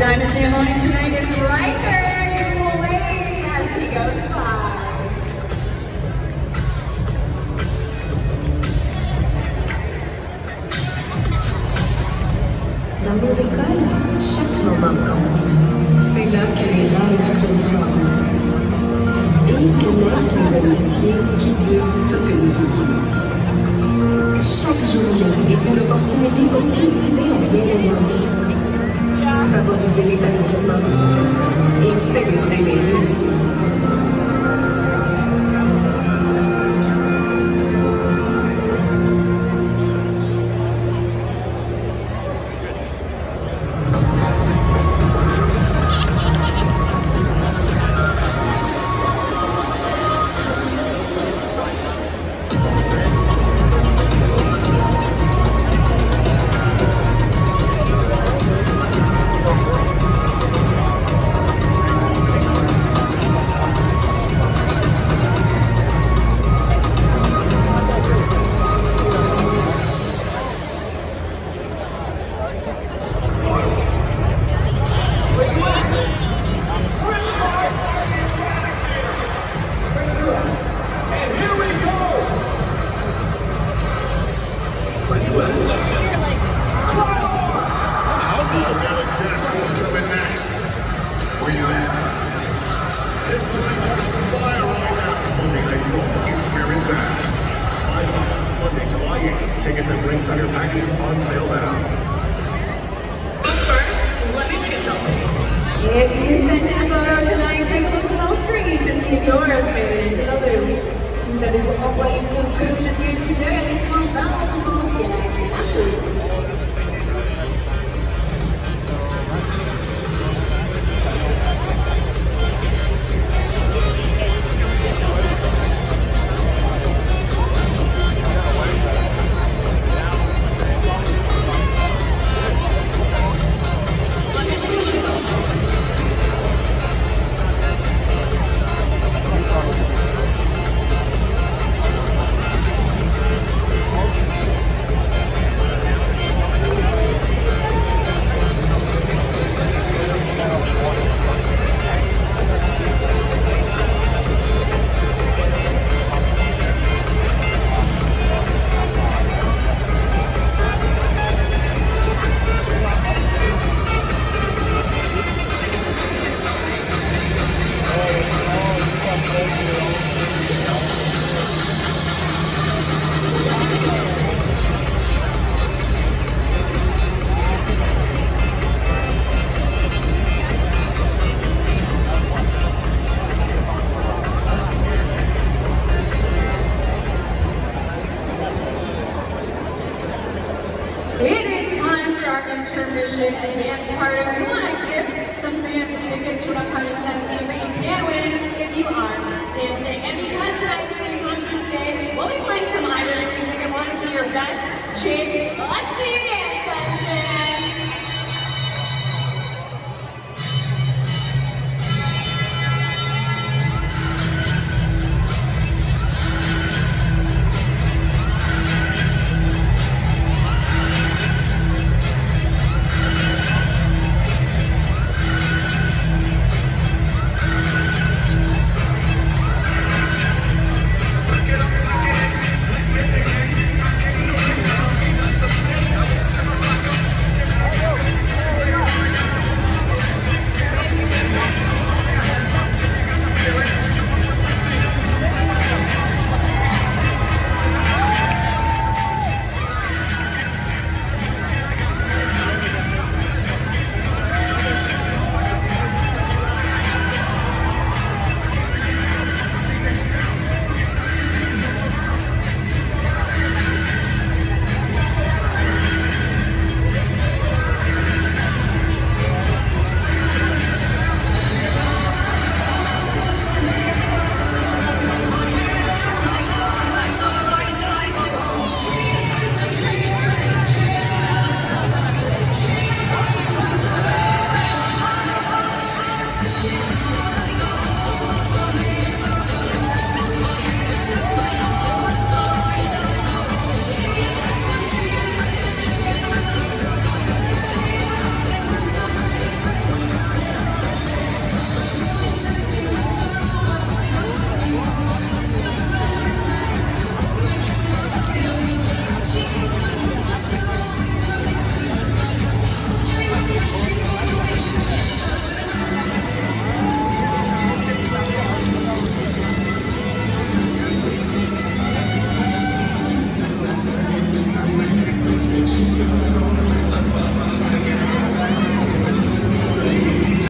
diamond ceremony tonight is right there. Give him as he goes by. Et que naissent les amitiés qui durent toute une vie. L'établissement et Tickets and drinks on package on sale now. First, let me take a selfie. If you sent in a photo tonight, take a look at the screen to see if yours made it into the loop. Si vous avez envoyé une photo, Christian and dance party. We want to give some fans tickets to an upcoming Sunday, but you can't win if you aren't dancing. And because tonight's St. Patrick's Day, we'll be playing some Irish music and want to see your best shakes